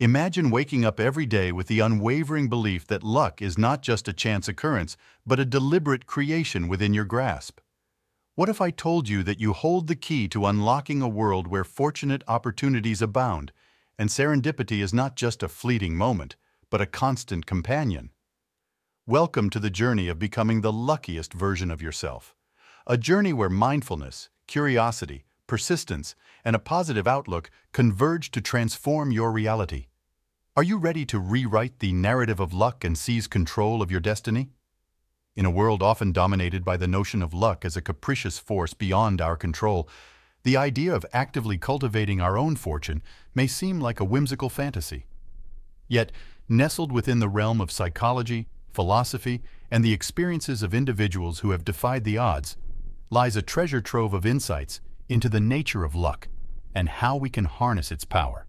Imagine waking up every day with the unwavering belief that luck is not just a chance occurrence, but a deliberate creation within your grasp. What if I told you that you hold the key to unlocking a world where fortunate opportunities abound, and serendipity is not just a fleeting moment, but a constant companion? Welcome to the journey of becoming the luckiest version of yourself. A journey where mindfulness, curiosity, persistence, and a positive outlook converge to transform your reality. Are you ready to rewrite the narrative of luck and seize control of your destiny? In a world often dominated by the notion of luck as a capricious force beyond our control, the idea of actively cultivating our own fortune may seem like a whimsical fantasy. Yet, nestled within the realm of psychology, philosophy, and the experiences of individuals who have defied the odds, lies a treasure trove of insights into the nature of luck and how we can harness its power.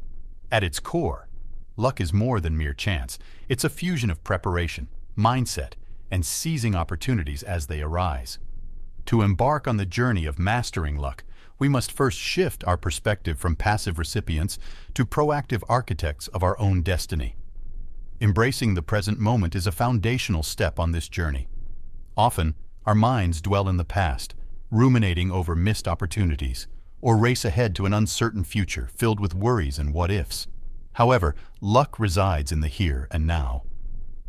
At its core, luck is more than mere chance. It's a fusion of preparation, mindset, and seizing opportunities as they arise. To embark on the journey of mastering luck, we must first shift our perspective from passive recipients to proactive architects of our own destiny. Embracing the present moment is a foundational step on this journey. Often, our minds dwell in the past, ruminating over missed opportunities, or race ahead to an uncertain future filled with worries and what-ifs. However, luck resides in the here and now.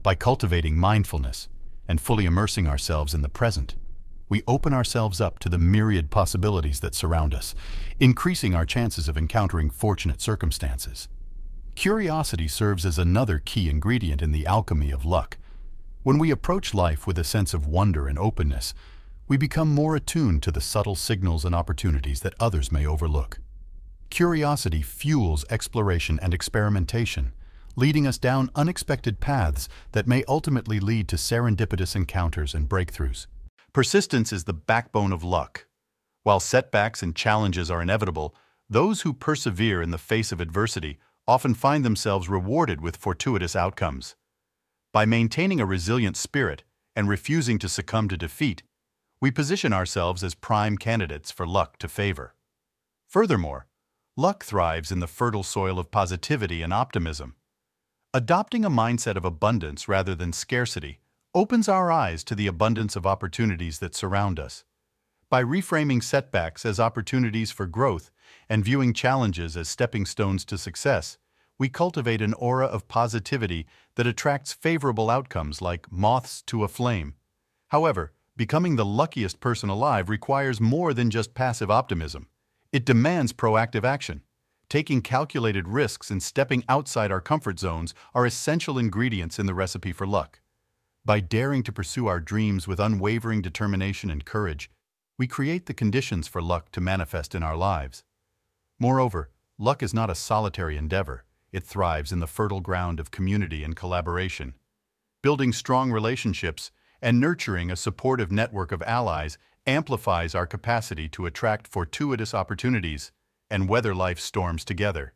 By cultivating mindfulness, and fully immersing ourselves in the present, we open ourselves up to the myriad possibilities that surround us, increasing our chances of encountering fortunate circumstances. Curiosity serves as another key ingredient in the alchemy of luck. When we approach life with a sense of wonder and openness, we become more attuned to the subtle signals and opportunities that others may overlook. Curiosity fuels exploration and experimentation, leading us down unexpected paths that may ultimately lead to serendipitous encounters and breakthroughs. Persistence is the backbone of luck. While setbacks and challenges are inevitable, those who persevere in the face of adversity often find themselves rewarded with fortuitous outcomes. By maintaining a resilient spirit and refusing to succumb to defeat, we position ourselves as prime candidates for luck to favor. Furthermore, luck thrives in the fertile soil of positivity and optimism. Adopting a mindset of abundance rather than scarcity opens our eyes to the abundance of opportunities that surround us. By reframing setbacks as opportunities for growth and viewing challenges as stepping stones to success, we cultivate an aura of positivity that attracts favorable outcomes like moths to a flame. However, becoming the luckiest person alive requires more than just passive optimism. It demands proactive action. Taking calculated risks and stepping outside our comfort zones are essential ingredients in the recipe for luck. By daring to pursue our dreams with unwavering determination and courage, we create the conditions for luck to manifest in our lives. Moreover, luck is not a solitary endeavor. It thrives in the fertile ground of community and collaboration. Building strong relationships and nurturing a supportive network of allies amplifies our capacity to attract fortuitous opportunities and weather life's storms together.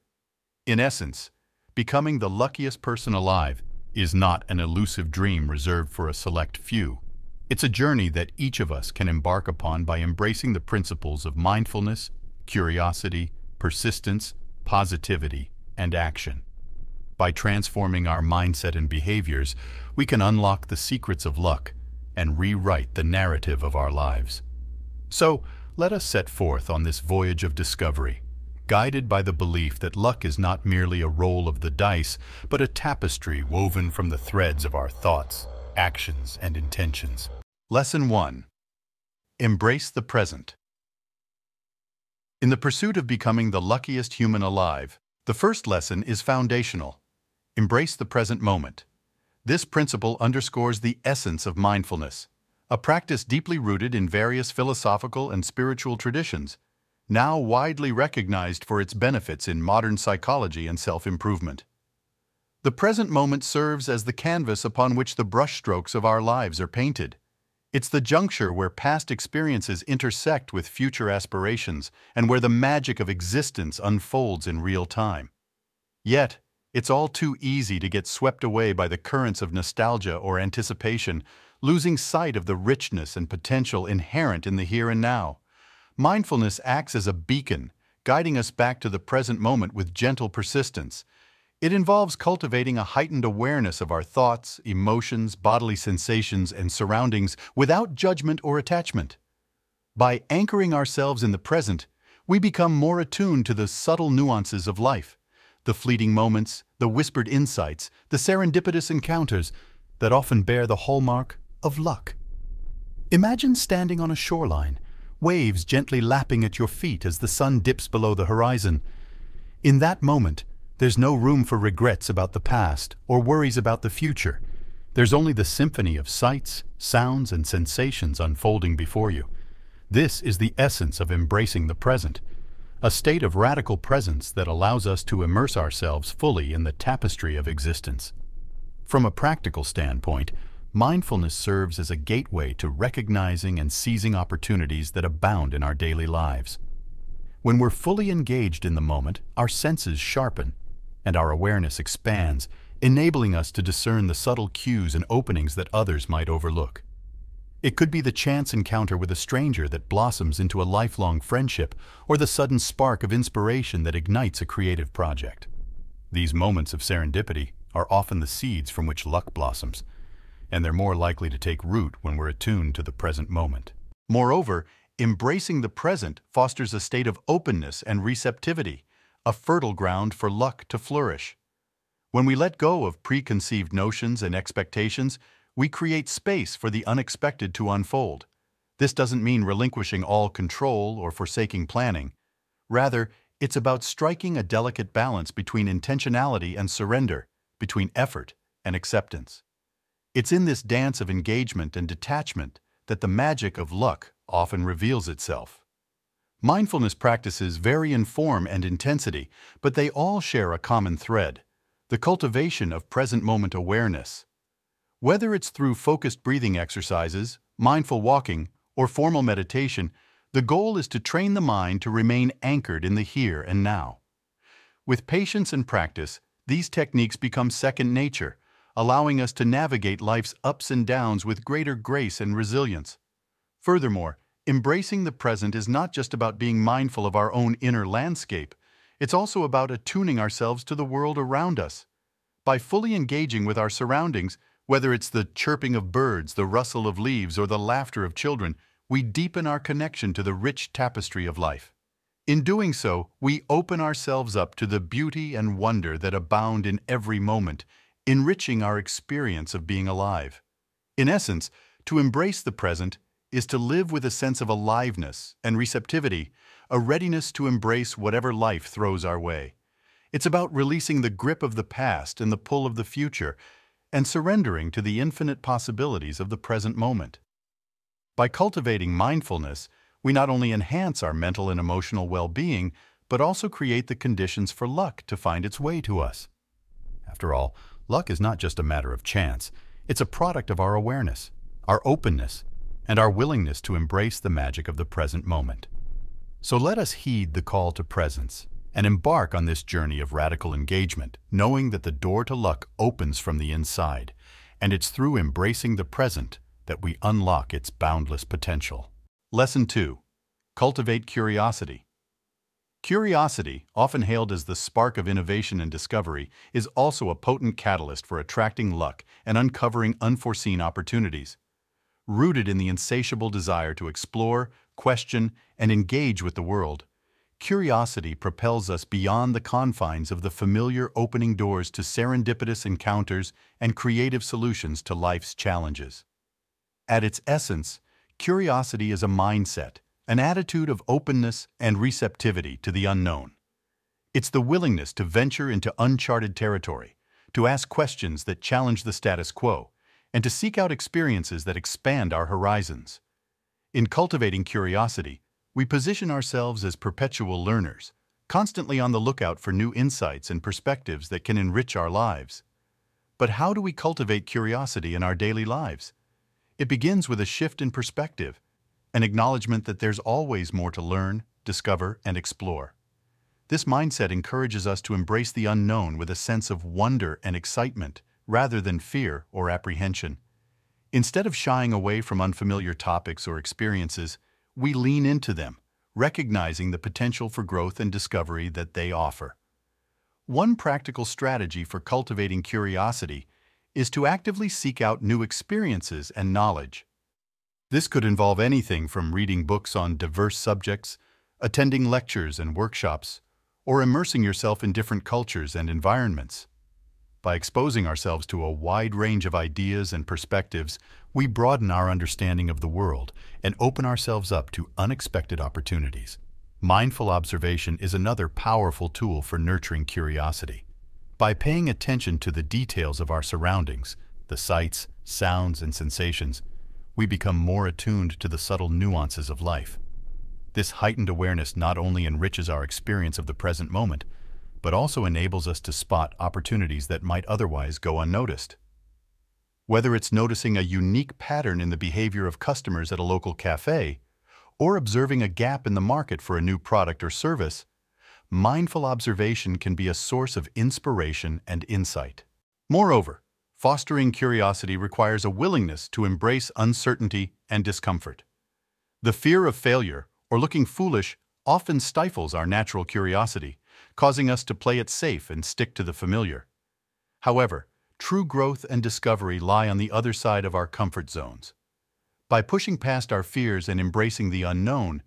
In essence, becoming the luckiest person alive is not an elusive dream reserved for a select few. It's a journey that each of us can embark upon by embracing the principles of mindfulness, curiosity, persistence, positivity, and action. By transforming our mindset and behaviors, we can unlock the secrets of luck and rewrite the narrative of our lives. So, let us set forth on this voyage of discovery, guided by the belief that luck is not merely a roll of the dice, but a tapestry woven from the threads of our thoughts, actions, and intentions. Lesson 1. Embrace the present. In the pursuit of becoming the luckiest human alive, the first lesson is foundational. Embrace the present moment. This principle underscores the essence of mindfulness, a practice deeply rooted in various philosophical and spiritual traditions, now widely recognized for its benefits in modern psychology and self-improvement. The present moment serves as the canvas upon which the brushstrokes of our lives are painted. It's the juncture where past experiences intersect with future aspirations and where the magic of existence unfolds in real time. Yet, it's all too easy to get swept away by the currents of nostalgia or anticipation, losing sight of the richness and potential inherent in the here and now. Mindfulness acts as a beacon, guiding us back to the present moment with gentle persistence. It involves cultivating a heightened awareness of our thoughts, emotions, bodily sensations, and surroundings without judgment or attachment. By anchoring ourselves in the present, we become more attuned to the subtle nuances of life, the fleeting moments, the whispered insights, the serendipitous encounters that often bear the hallmark of luck. Imagine standing on a shoreline, waves gently lapping at your feet as the sun dips below the horizon. In that moment, there's no room for regrets about the past or worries about the future. There's only the symphony of sights, sounds, and sensations unfolding before you. This is the essence of embracing the present, a state of radical presence that allows us to immerse ourselves fully in the tapestry of existence. From a practical standpoint, mindfulness serves as a gateway to recognizing and seizing opportunities that abound in our daily lives. When we're fully engaged in the moment, our senses sharpen and our awareness expands, enabling us to discern the subtle cues and openings that others might overlook. It could be the chance encounter with a stranger that blossoms into a lifelong friendship or the sudden spark of inspiration that ignites a creative project. These moments of serendipity are often the seeds from which luck blossoms, and they're more likely to take root when we're attuned to the present moment. Moreover, embracing the present fosters a state of openness and receptivity, a fertile ground for luck to flourish. When we let go of preconceived notions and expectations, we create space for the unexpected to unfold. This doesn't mean relinquishing all control or forsaking planning. Rather, it's about striking a delicate balance between intentionality and surrender, between effort and acceptance. It's in this dance of engagement and detachment that the magic of luck often reveals itself. Mindfulness practices vary in form and intensity, but they all share a common thread, the cultivation of present moment awareness. Whether it's through focused breathing exercises, mindful walking, or formal meditation, the goal is to train the mind to remain anchored in the here and now. With patience and practice, these techniques become second nature, allowing us to navigate life's ups and downs with greater grace and resilience. Furthermore, Embracing the present is not just about being mindful of our own inner landscape, it's also about attuning ourselves to the world around us. By fully engaging with our surroundings, whether it's the chirping of birds, the rustle of leaves, or the laughter of children, we deepen our connection to the rich tapestry of life. In doing so, we open ourselves up to the beauty and wonder that abound in every moment, enriching our experience of being alive. In essence, to embrace the present is to live with a sense of aliveness and receptivity, a readiness to embrace whatever life throws our way. It's about releasing the grip of the past and the pull of the future, and surrendering to the infinite possibilities of the present moment. By cultivating mindfulness, we not only enhance our mental and emotional well-being, but also create the conditions for luck to find its way to us. After all, luck is not just a matter of chance. It's a product of our awareness, our openness, and our willingness to embrace the magic of the present moment. So let us heed the call to presence and embark on this journey of radical engagement, knowing that the door to luck opens from the inside, and it's through embracing the present that we unlock its boundless potential. Lesson 2. Cultivate Curiosity. Curiosity, often hailed as the spark of innovation and discovery, is also a potent catalyst for attracting luck and uncovering unforeseen opportunities rooted in the insatiable desire to explore, question, and engage with the world. Curiosity propels us beyond the confines of the familiar opening doors to serendipitous encounters and creative solutions to life's challenges. At its essence, curiosity is a mindset, an attitude of openness and receptivity to the unknown. It's the willingness to venture into uncharted territory, to ask questions that challenge the status quo, and to seek out experiences that expand our horizons. In cultivating curiosity, we position ourselves as perpetual learners, constantly on the lookout for new insights and perspectives that can enrich our lives. But how do we cultivate curiosity in our daily lives? It begins with a shift in perspective, an acknowledgement that there's always more to learn, discover, and explore. This mindset encourages us to embrace the unknown with a sense of wonder and excitement, rather than fear or apprehension. Instead of shying away from unfamiliar topics or experiences, we lean into them, recognizing the potential for growth and discovery that they offer. One practical strategy for cultivating curiosity is to actively seek out new experiences and knowledge. This could involve anything from reading books on diverse subjects, attending lectures and workshops, or immersing yourself in different cultures and environments. By exposing ourselves to a wide range of ideas and perspectives, we broaden our understanding of the world and open ourselves up to unexpected opportunities. Mindful observation is another powerful tool for nurturing curiosity. By paying attention to the details of our surroundings, the sights, sounds, and sensations, we become more attuned to the subtle nuances of life. This heightened awareness not only enriches our experience of the present moment, but also enables us to spot opportunities that might otherwise go unnoticed. Whether it's noticing a unique pattern in the behavior of customers at a local cafe, or observing a gap in the market for a new product or service, mindful observation can be a source of inspiration and insight. Moreover, fostering curiosity requires a willingness to embrace uncertainty and discomfort. The fear of failure or looking foolish often stifles our natural curiosity, causing us to play it safe and stick to the familiar. However, true growth and discovery lie on the other side of our comfort zones. By pushing past our fears and embracing the unknown,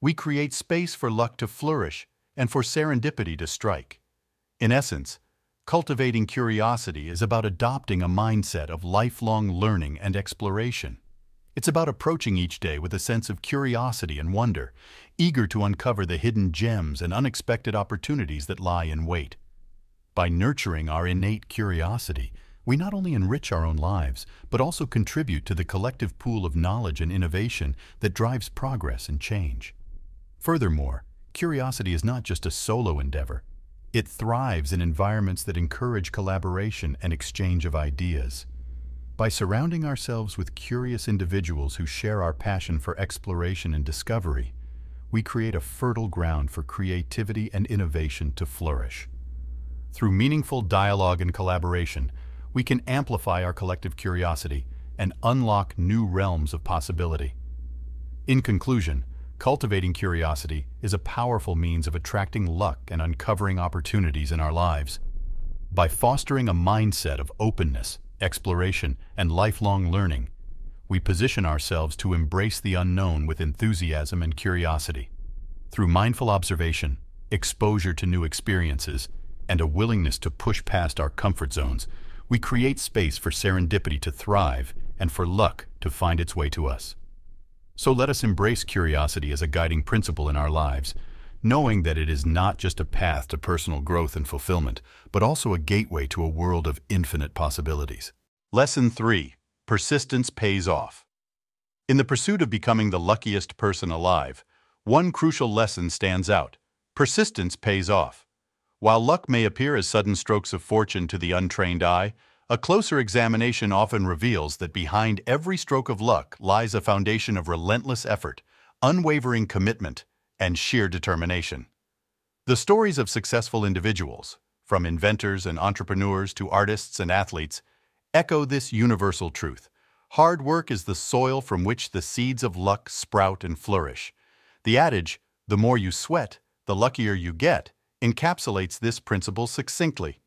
we create space for luck to flourish and for serendipity to strike. In essence, cultivating curiosity is about adopting a mindset of lifelong learning and exploration. It's about approaching each day with a sense of curiosity and wonder, eager to uncover the hidden gems and unexpected opportunities that lie in wait. By nurturing our innate curiosity, we not only enrich our own lives, but also contribute to the collective pool of knowledge and innovation that drives progress and change. Furthermore, curiosity is not just a solo endeavor. It thrives in environments that encourage collaboration and exchange of ideas. By surrounding ourselves with curious individuals who share our passion for exploration and discovery, we create a fertile ground for creativity and innovation to flourish. Through meaningful dialogue and collaboration, we can amplify our collective curiosity and unlock new realms of possibility. In conclusion, cultivating curiosity is a powerful means of attracting luck and uncovering opportunities in our lives. By fostering a mindset of openness, exploration, and lifelong learning, we position ourselves to embrace the unknown with enthusiasm and curiosity. Through mindful observation, exposure to new experiences, and a willingness to push past our comfort zones, we create space for serendipity to thrive and for luck to find its way to us. So let us embrace curiosity as a guiding principle in our lives, knowing that it is not just a path to personal growth and fulfillment, but also a gateway to a world of infinite possibilities. Lesson 3. Persistence Pays Off In the pursuit of becoming the luckiest person alive, one crucial lesson stands out. Persistence pays off. While luck may appear as sudden strokes of fortune to the untrained eye, a closer examination often reveals that behind every stroke of luck lies a foundation of relentless effort, unwavering commitment, and sheer determination. The stories of successful individuals, from inventors and entrepreneurs to artists and athletes, echo this universal truth. Hard work is the soil from which the seeds of luck sprout and flourish. The adage, the more you sweat, the luckier you get, encapsulates this principle succinctly.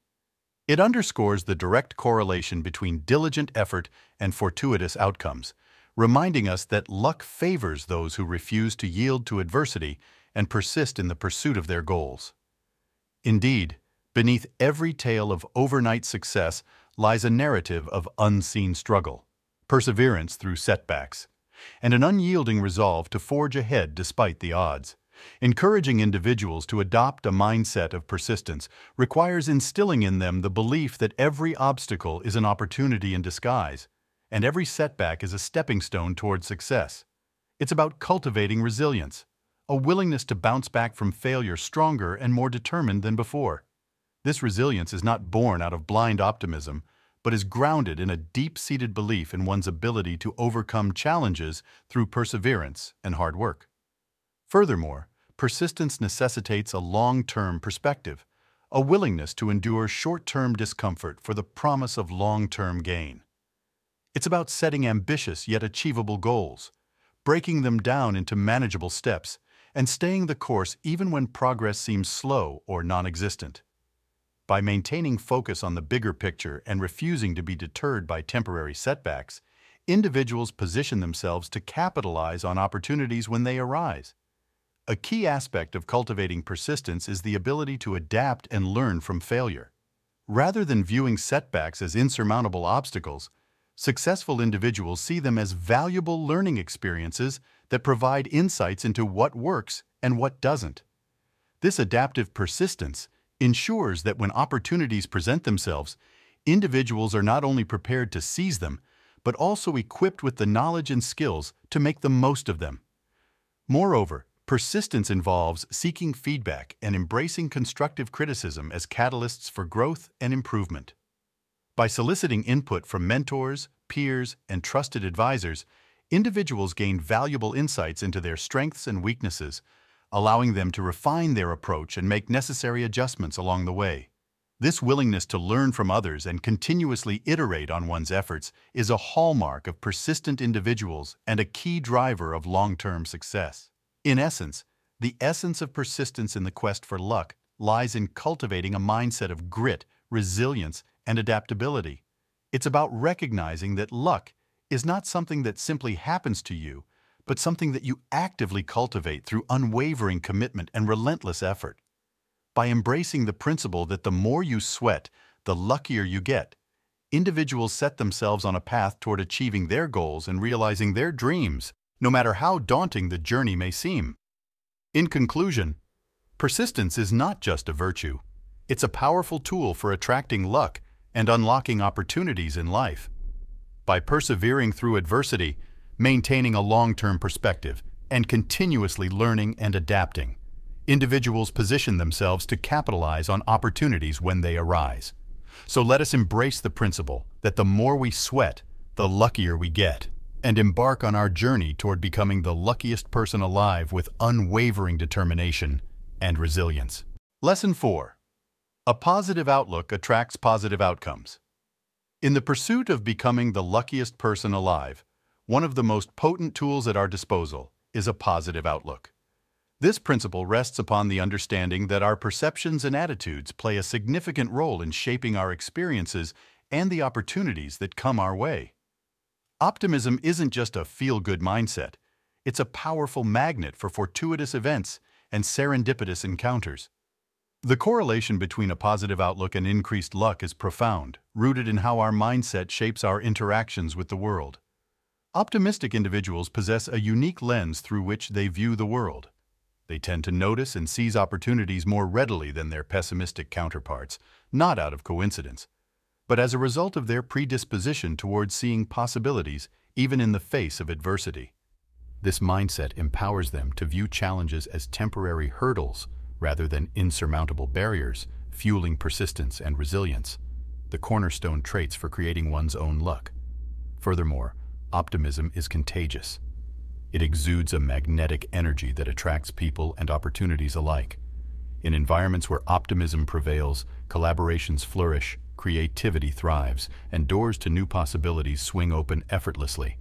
It underscores the direct correlation between diligent effort and fortuitous outcomes, reminding us that luck favors those who refuse to yield to adversity and persist in the pursuit of their goals. Indeed, beneath every tale of overnight success lies a narrative of unseen struggle, perseverance through setbacks, and an unyielding resolve to forge ahead despite the odds. Encouraging individuals to adopt a mindset of persistence requires instilling in them the belief that every obstacle is an opportunity in disguise, and every setback is a stepping stone toward success. It's about cultivating resilience, a willingness to bounce back from failure stronger and more determined than before. This resilience is not born out of blind optimism, but is grounded in a deep-seated belief in one's ability to overcome challenges through perseverance and hard work. Furthermore, persistence necessitates a long-term perspective, a willingness to endure short-term discomfort for the promise of long-term gain. It's about setting ambitious yet achievable goals, breaking them down into manageable steps, and staying the course even when progress seems slow or non-existent. By maintaining focus on the bigger picture and refusing to be deterred by temporary setbacks, individuals position themselves to capitalize on opportunities when they arise. A key aspect of cultivating persistence is the ability to adapt and learn from failure. Rather than viewing setbacks as insurmountable obstacles, successful individuals see them as valuable learning experiences that provide insights into what works and what doesn't. This adaptive persistence ensures that when opportunities present themselves, individuals are not only prepared to seize them, but also equipped with the knowledge and skills to make the most of them. Moreover, persistence involves seeking feedback and embracing constructive criticism as catalysts for growth and improvement. By soliciting input from mentors, peers, and trusted advisors, individuals gain valuable insights into their strengths and weaknesses, allowing them to refine their approach and make necessary adjustments along the way. This willingness to learn from others and continuously iterate on one's efforts is a hallmark of persistent individuals and a key driver of long-term success. In essence, the essence of persistence in the quest for luck lies in cultivating a mindset of grit, resilience, and adaptability. It's about recognizing that luck is not something that simply happens to you, but something that you actively cultivate through unwavering commitment and relentless effort. By embracing the principle that the more you sweat, the luckier you get, individuals set themselves on a path toward achieving their goals and realizing their dreams, no matter how daunting the journey may seem. In conclusion, persistence is not just a virtue. It's a powerful tool for attracting luck and unlocking opportunities in life. By persevering through adversity, maintaining a long-term perspective, and continuously learning and adapting. Individuals position themselves to capitalize on opportunities when they arise. So let us embrace the principle that the more we sweat, the luckier we get, and embark on our journey toward becoming the luckiest person alive with unwavering determination and resilience. Lesson 4. A positive outlook attracts positive outcomes. In the pursuit of becoming the luckiest person alive, one of the most potent tools at our disposal is a positive outlook. This principle rests upon the understanding that our perceptions and attitudes play a significant role in shaping our experiences and the opportunities that come our way. Optimism isn't just a feel-good mindset. It's a powerful magnet for fortuitous events and serendipitous encounters. The correlation between a positive outlook and increased luck is profound, rooted in how our mindset shapes our interactions with the world. Optimistic individuals possess a unique lens through which they view the world. They tend to notice and seize opportunities more readily than their pessimistic counterparts, not out of coincidence, but as a result of their predisposition towards seeing possibilities even in the face of adversity. This mindset empowers them to view challenges as temporary hurdles rather than insurmountable barriers, fueling persistence and resilience, the cornerstone traits for creating one's own luck. Furthermore, optimism is contagious. It exudes a magnetic energy that attracts people and opportunities alike. In environments where optimism prevails, collaborations flourish, creativity thrives, and doors to new possibilities swing open effortlessly.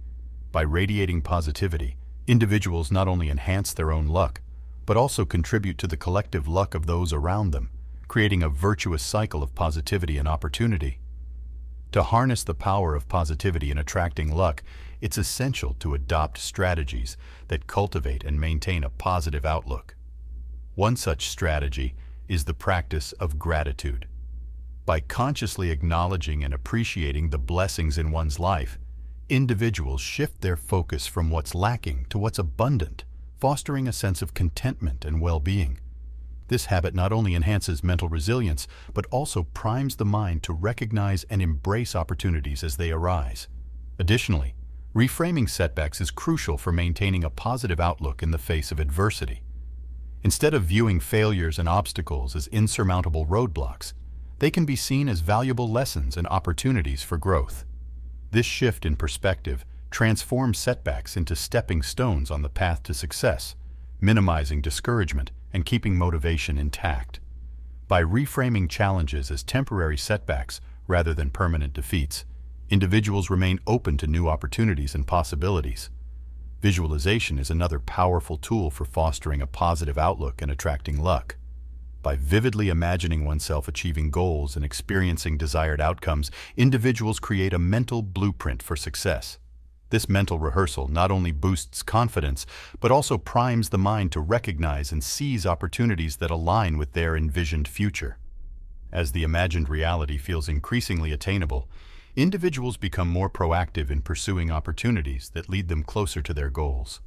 By radiating positivity, individuals not only enhance their own luck, but also contribute to the collective luck of those around them, creating a virtuous cycle of positivity and opportunity. To harness the power of positivity in attracting luck, it's essential to adopt strategies that cultivate and maintain a positive outlook. One such strategy is the practice of gratitude. By consciously acknowledging and appreciating the blessings in one's life, individuals shift their focus from what's lacking to what's abundant, fostering a sense of contentment and well-being. This habit not only enhances mental resilience, but also primes the mind to recognize and embrace opportunities as they arise. Additionally, reframing setbacks is crucial for maintaining a positive outlook in the face of adversity. Instead of viewing failures and obstacles as insurmountable roadblocks, they can be seen as valuable lessons and opportunities for growth. This shift in perspective transforms setbacks into stepping stones on the path to success, minimizing discouragement and keeping motivation intact. By reframing challenges as temporary setbacks rather than permanent defeats, individuals remain open to new opportunities and possibilities. Visualization is another powerful tool for fostering a positive outlook and attracting luck. By vividly imagining oneself achieving goals and experiencing desired outcomes, individuals create a mental blueprint for success. This mental rehearsal not only boosts confidence, but also primes the mind to recognize and seize opportunities that align with their envisioned future. As the imagined reality feels increasingly attainable, individuals become more proactive in pursuing opportunities that lead them closer to their goals.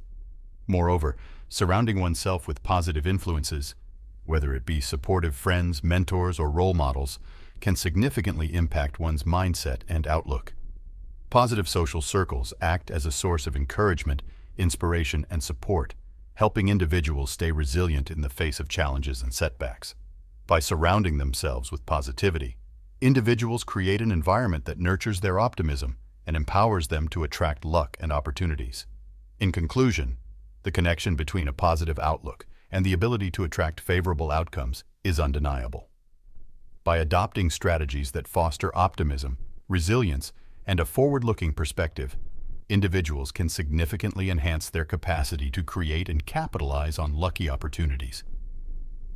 Moreover, surrounding oneself with positive influences, whether it be supportive friends, mentors, or role models, can significantly impact one's mindset and outlook. Positive social circles act as a source of encouragement, inspiration, and support, helping individuals stay resilient in the face of challenges and setbacks. By surrounding themselves with positivity, individuals create an environment that nurtures their optimism and empowers them to attract luck and opportunities. In conclusion, the connection between a positive outlook and the ability to attract favorable outcomes is undeniable. By adopting strategies that foster optimism, resilience, and a forward-looking perspective, individuals can significantly enhance their capacity to create and capitalize on lucky opportunities.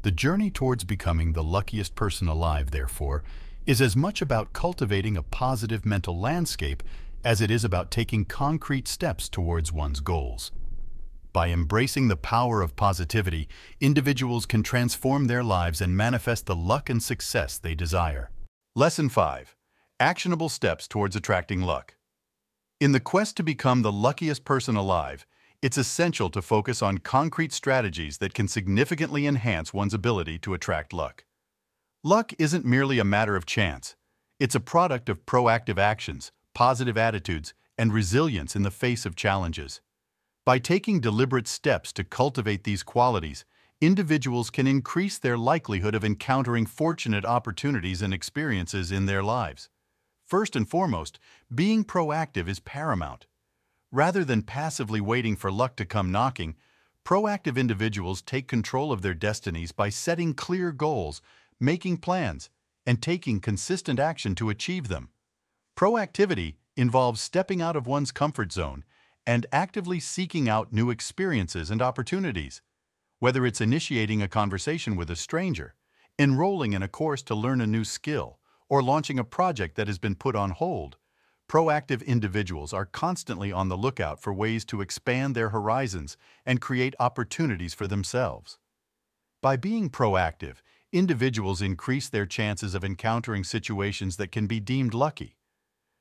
The journey towards becoming the luckiest person alive, therefore, is as much about cultivating a positive mental landscape as it is about taking concrete steps towards one's goals. By embracing the power of positivity, individuals can transform their lives and manifest the luck and success they desire. Lesson 5. Actionable Steps Towards Attracting Luck In the quest to become the luckiest person alive, it's essential to focus on concrete strategies that can significantly enhance one's ability to attract luck. Luck isn't merely a matter of chance. It's a product of proactive actions, positive attitudes, and resilience in the face of challenges. By taking deliberate steps to cultivate these qualities, individuals can increase their likelihood of encountering fortunate opportunities and experiences in their lives. First and foremost, being proactive is paramount. Rather than passively waiting for luck to come knocking, proactive individuals take control of their destinies by setting clear goals, making plans, and taking consistent action to achieve them. Proactivity involves stepping out of one's comfort zone and actively seeking out new experiences and opportunities. Whether it's initiating a conversation with a stranger, enrolling in a course to learn a new skill, or launching a project that has been put on hold, proactive individuals are constantly on the lookout for ways to expand their horizons and create opportunities for themselves. By being proactive, individuals increase their chances of encountering situations that can be deemed lucky.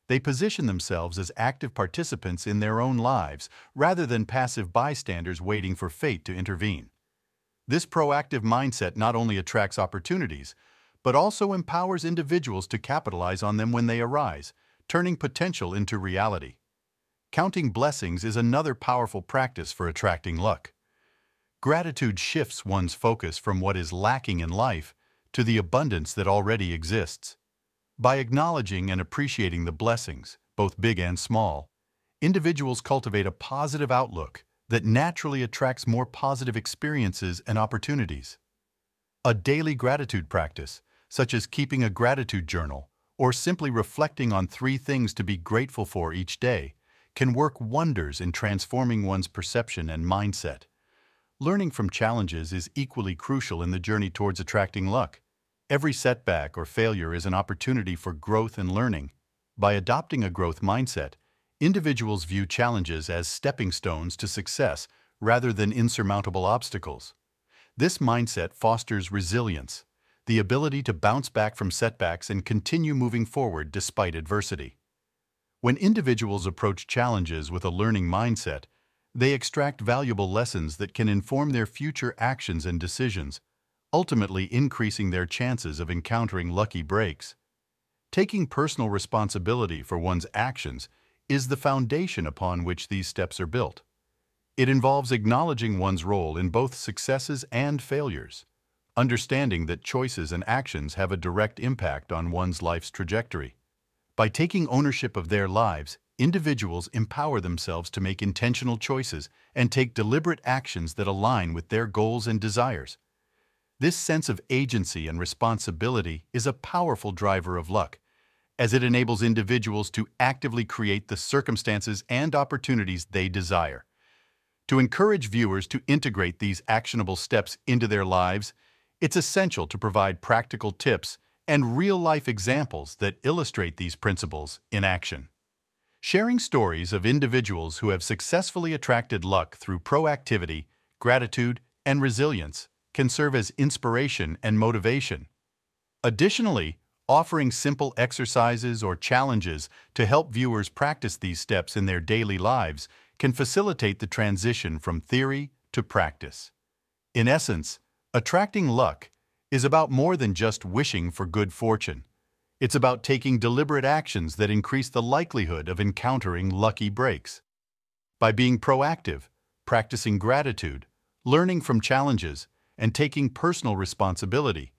They position themselves as active participants in their own lives rather than passive bystanders waiting for fate to intervene. This proactive mindset not only attracts opportunities, but also empowers individuals to capitalize on them when they arise, turning potential into reality. Counting blessings is another powerful practice for attracting luck. Gratitude shifts one's focus from what is lacking in life to the abundance that already exists. By acknowledging and appreciating the blessings, both big and small, individuals cultivate a positive outlook that naturally attracts more positive experiences and opportunities. A daily gratitude practice, such as keeping a gratitude journal or simply reflecting on three things to be grateful for each day, can work wonders in transforming one's perception and mindset. Learning from challenges is equally crucial in the journey towards attracting luck. Every setback or failure is an opportunity for growth and learning. By adopting a growth mindset, individuals view challenges as stepping stones to success rather than insurmountable obstacles. This mindset fosters resilience, the ability to bounce back from setbacks and continue moving forward despite adversity. When individuals approach challenges with a learning mindset, they extract valuable lessons that can inform their future actions and decisions, ultimately increasing their chances of encountering lucky breaks. Taking personal responsibility for one's actions is the foundation upon which these steps are built. It involves acknowledging one's role in both successes and failures, understanding that choices and actions have a direct impact on one's life's trajectory. By taking ownership of their lives, individuals empower themselves to make intentional choices and take deliberate actions that align with their goals and desires. This sense of agency and responsibility is a powerful driver of luck, as it enables individuals to actively create the circumstances and opportunities they desire. To encourage viewers to integrate these actionable steps into their lives, it's essential to provide practical tips and real-life examples that illustrate these principles in action. Sharing stories of individuals who have successfully attracted luck through proactivity, gratitude, and resilience can serve as inspiration and motivation. Additionally, offering simple exercises or challenges to help viewers practice these steps in their daily lives can facilitate the transition from theory to practice. In essence, attracting luck is about more than just wishing for good fortune. It's about taking deliberate actions that increase the likelihood of encountering lucky breaks. By being proactive, practicing gratitude, learning from challenges, and taking personal responsibility,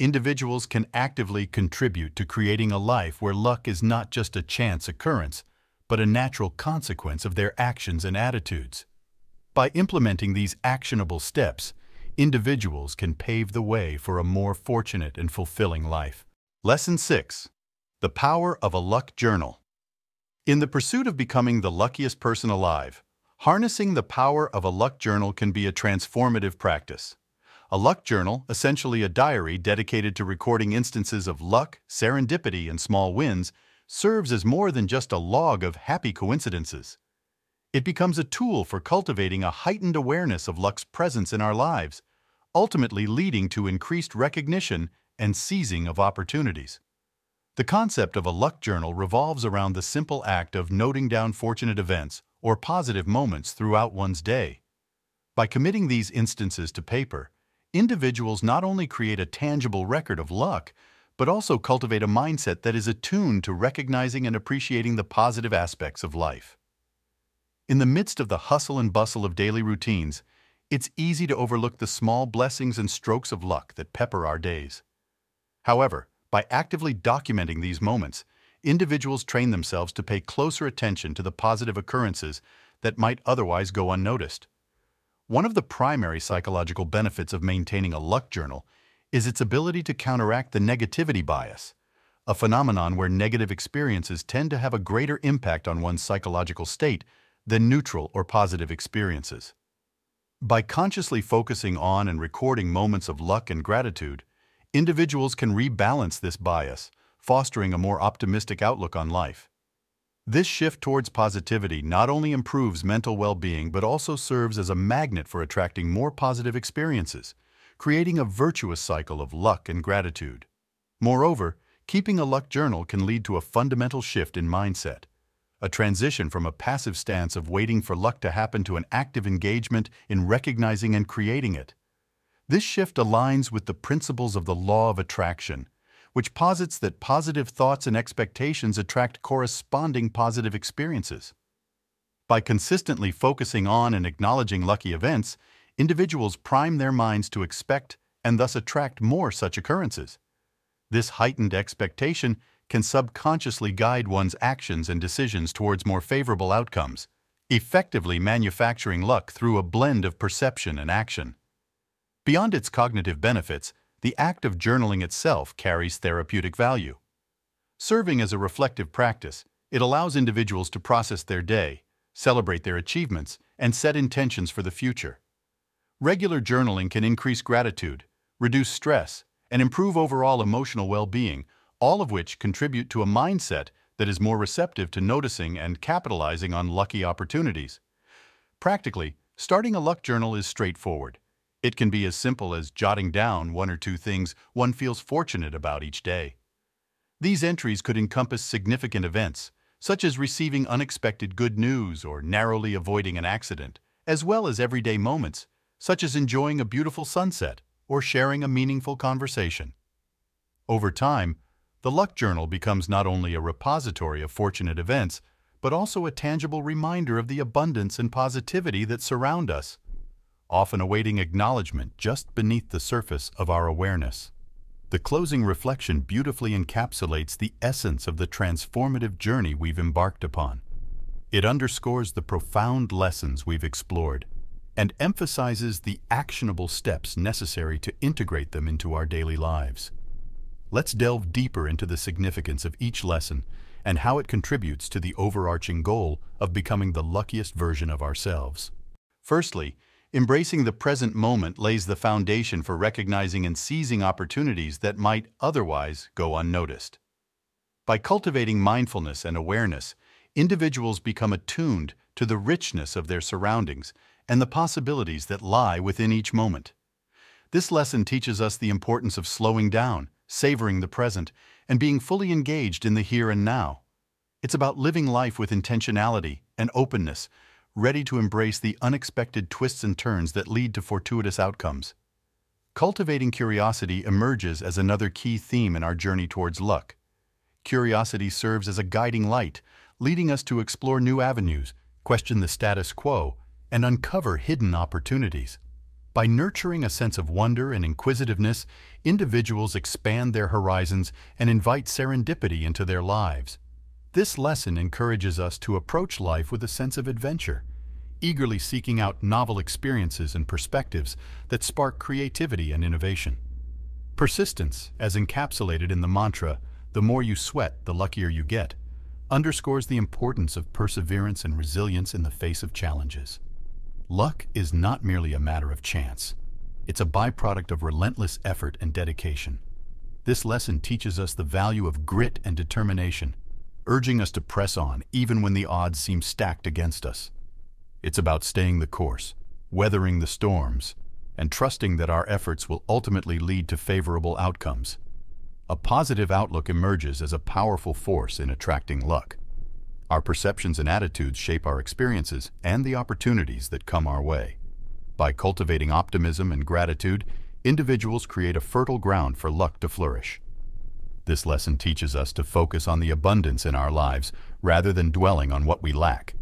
individuals can actively contribute to creating a life where luck is not just a chance occurrence, but a natural consequence of their actions and attitudes. By implementing these actionable steps, individuals can pave the way for a more fortunate and fulfilling life. Lesson 6. The Power of a Luck Journal In the pursuit of becoming the luckiest person alive, harnessing the power of a luck journal can be a transformative practice. A luck journal, essentially a diary dedicated to recording instances of luck, serendipity, and small wins, serves as more than just a log of happy coincidences. It becomes a tool for cultivating a heightened awareness of luck's presence in our lives, ultimately leading to increased recognition and seizing of opportunities. The concept of a luck journal revolves around the simple act of noting down fortunate events or positive moments throughout one's day. By committing these instances to paper, individuals not only create a tangible record of luck, but also cultivate a mindset that is attuned to recognizing and appreciating the positive aspects of life. In the midst of the hustle and bustle of daily routines, it's easy to overlook the small blessings and strokes of luck that pepper our days. However, by actively documenting these moments, individuals train themselves to pay closer attention to the positive occurrences that might otherwise go unnoticed. One of the primary psychological benefits of maintaining a luck journal is its ability to counteract the negativity bias, a phenomenon where negative experiences tend to have a greater impact on one's psychological state than neutral or positive experiences. By consciously focusing on and recording moments of luck and gratitude, individuals can rebalance this bias, fostering a more optimistic outlook on life. This shift towards positivity not only improves mental well-being but also serves as a magnet for attracting more positive experiences, creating a virtuous cycle of luck and gratitude. Moreover, keeping a luck journal can lead to a fundamental shift in mindset a transition from a passive stance of waiting for luck to happen to an active engagement in recognizing and creating it. This shift aligns with the principles of the law of attraction, which posits that positive thoughts and expectations attract corresponding positive experiences. By consistently focusing on and acknowledging lucky events, individuals prime their minds to expect and thus attract more such occurrences. This heightened expectation can subconsciously guide one's actions and decisions towards more favorable outcomes, effectively manufacturing luck through a blend of perception and action. Beyond its cognitive benefits, the act of journaling itself carries therapeutic value. Serving as a reflective practice, it allows individuals to process their day, celebrate their achievements, and set intentions for the future. Regular journaling can increase gratitude, reduce stress, and improve overall emotional well-being all of which contribute to a mindset that is more receptive to noticing and capitalizing on lucky opportunities. Practically, starting a luck journal is straightforward. It can be as simple as jotting down one or two things one feels fortunate about each day. These entries could encompass significant events, such as receiving unexpected good news or narrowly avoiding an accident, as well as everyday moments, such as enjoying a beautiful sunset or sharing a meaningful conversation. Over time, the Luck Journal becomes not only a repository of fortunate events, but also a tangible reminder of the abundance and positivity that surround us, often awaiting acknowledgement just beneath the surface of our awareness. The closing reflection beautifully encapsulates the essence of the transformative journey we've embarked upon. It underscores the profound lessons we've explored and emphasizes the actionable steps necessary to integrate them into our daily lives. Let's delve deeper into the significance of each lesson and how it contributes to the overarching goal of becoming the luckiest version of ourselves. Firstly, Embracing the present moment lays the foundation for recognizing and seizing opportunities that might otherwise go unnoticed. By cultivating mindfulness and awareness, individuals become attuned to the richness of their surroundings and the possibilities that lie within each moment. This lesson teaches us the importance of slowing down, savoring the present, and being fully engaged in the here and now. It's about living life with intentionality and openness, ready to embrace the unexpected twists and turns that lead to fortuitous outcomes. Cultivating curiosity emerges as another key theme in our journey towards luck. Curiosity serves as a guiding light, leading us to explore new avenues, question the status quo, and uncover hidden opportunities. By nurturing a sense of wonder and inquisitiveness, individuals expand their horizons and invite serendipity into their lives. This lesson encourages us to approach life with a sense of adventure, eagerly seeking out novel experiences and perspectives that spark creativity and innovation. Persistence, as encapsulated in the mantra, the more you sweat, the luckier you get, underscores the importance of perseverance and resilience in the face of challenges. Luck is not merely a matter of chance. It's a byproduct of relentless effort and dedication. This lesson teaches us the value of grit and determination, urging us to press on even when the odds seem stacked against us. It's about staying the course, weathering the storms, and trusting that our efforts will ultimately lead to favorable outcomes. A positive outlook emerges as a powerful force in attracting luck. Our perceptions and attitudes shape our experiences and the opportunities that come our way. By cultivating optimism and gratitude, individuals create a fertile ground for luck to flourish. This lesson teaches us to focus on the abundance in our lives rather than dwelling on what we lack.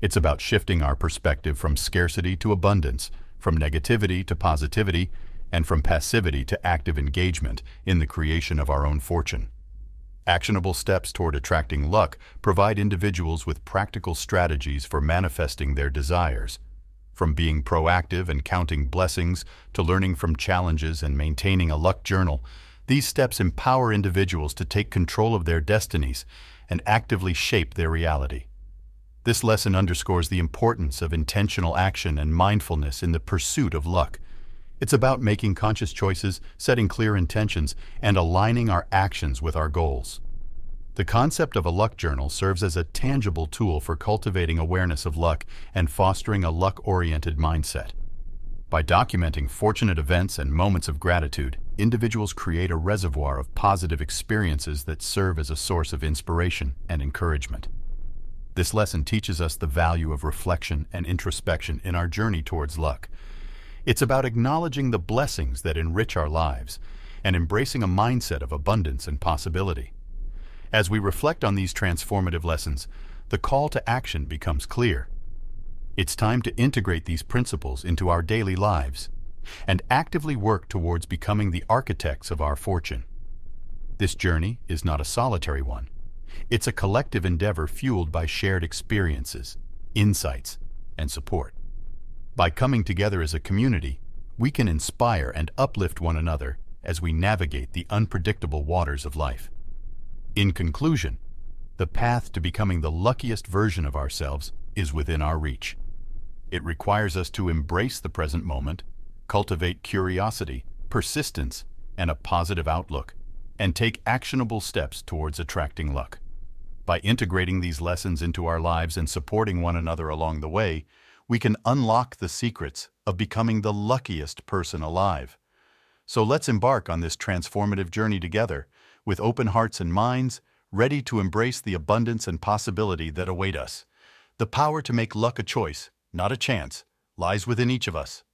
It's about shifting our perspective from scarcity to abundance, from negativity to positivity, and from passivity to active engagement in the creation of our own fortune. Actionable steps toward attracting luck provide individuals with practical strategies for manifesting their desires. From being proactive and counting blessings to learning from challenges and maintaining a luck journal, these steps empower individuals to take control of their destinies and actively shape their reality. This lesson underscores the importance of intentional action and mindfulness in the pursuit of luck. It's about making conscious choices, setting clear intentions, and aligning our actions with our goals. The concept of a luck journal serves as a tangible tool for cultivating awareness of luck and fostering a luck-oriented mindset. By documenting fortunate events and moments of gratitude, individuals create a reservoir of positive experiences that serve as a source of inspiration and encouragement. This lesson teaches us the value of reflection and introspection in our journey towards luck. It's about acknowledging the blessings that enrich our lives and embracing a mindset of abundance and possibility. As we reflect on these transformative lessons, the call to action becomes clear. It's time to integrate these principles into our daily lives and actively work towards becoming the architects of our fortune. This journey is not a solitary one. It's a collective endeavor fueled by shared experiences, insights, and support. By coming together as a community, we can inspire and uplift one another as we navigate the unpredictable waters of life. In conclusion, the path to becoming the luckiest version of ourselves is within our reach. It requires us to embrace the present moment, cultivate curiosity, persistence, and a positive outlook, and take actionable steps towards attracting luck. By integrating these lessons into our lives and supporting one another along the way, we can unlock the secrets of becoming the luckiest person alive. So let's embark on this transformative journey together, with open hearts and minds, ready to embrace the abundance and possibility that await us. The power to make luck a choice not a chance, lies within each of us.